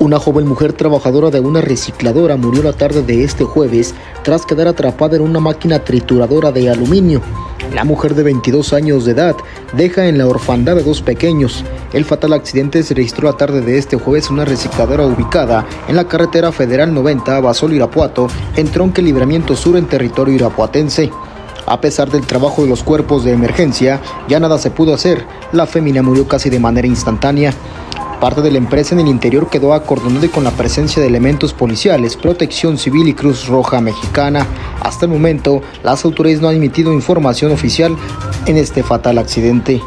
Una joven mujer trabajadora de una recicladora murió la tarde de este jueves tras quedar atrapada en una máquina trituradora de aluminio. La mujer de 22 años de edad deja en la orfandad de dos pequeños. El fatal accidente se registró la tarde de este jueves en una recicladora ubicada en la carretera federal 90 Basol Irapuato, en Tronque Libramiento Sur en territorio irapuatense. A pesar del trabajo de los cuerpos de emergencia, ya nada se pudo hacer. La fémina murió casi de manera instantánea. Parte de la empresa en el interior quedó acordonada con la presencia de elementos policiales, protección civil y Cruz Roja Mexicana. Hasta el momento, las autoridades no han emitido información oficial en este fatal accidente.